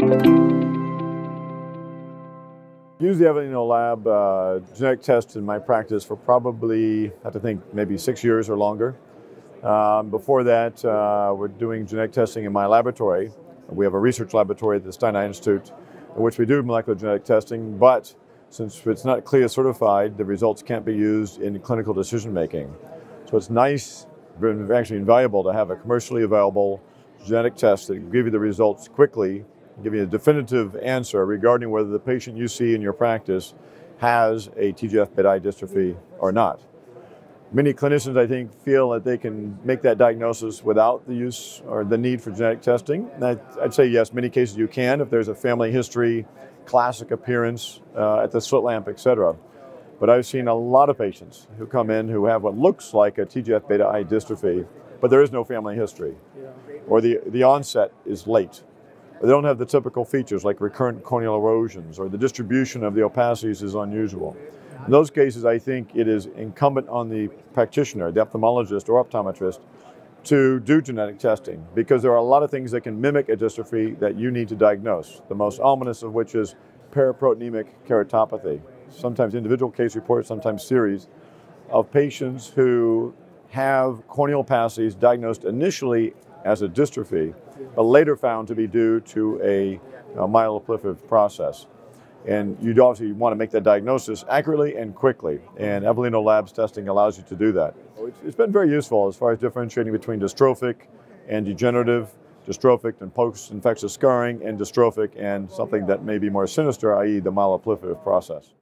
Use the Avellino Lab uh, genetic test in my practice for probably, I have to think, maybe six years or longer. Um, before that, uh, we're doing genetic testing in my laboratory. We have a research laboratory at the Stein Institute in which we do molecular genetic testing, but since it's not CLIA certified, the results can't be used in clinical decision making. So it's nice, actually invaluable to have a commercially available genetic test that give you the results quickly give you a definitive answer regarding whether the patient you see in your practice has a TGF-beta dystrophy or not. Many clinicians, I think, feel that they can make that diagnosis without the use or the need for genetic testing. I'd, I'd, say yes, many cases you can if there's a family history, classic appearance uh, at the slit lamp, etc. But I've seen a lot of patients who come in who have what looks like a TGF-beta I dystrophy, but there is no family history, or the, the onset is late. They don't have the typical features like recurrent corneal erosions or the distribution of the opacities is unusual. In those cases, I think it is incumbent on the practitioner, the ophthalmologist or optometrist, to do genetic testing because there are a lot of things that can mimic a dystrophy that you need to diagnose, the most ominous of which is paraproteinemic keratopathy. Sometimes individual case reports, sometimes series of patients who have corneal opacities diagnosed initially as a dystrophy, but later found to be due to a, a myeloproliferative process. And you'd obviously want to make that diagnosis accurately and quickly. And Avellino Labs testing allows you to do that. It's been very useful as far as differentiating between dystrophic and degenerative, dystrophic and post-infectious scarring, and dystrophic and something that may be more sinister, i.e. the myeloproliferative process.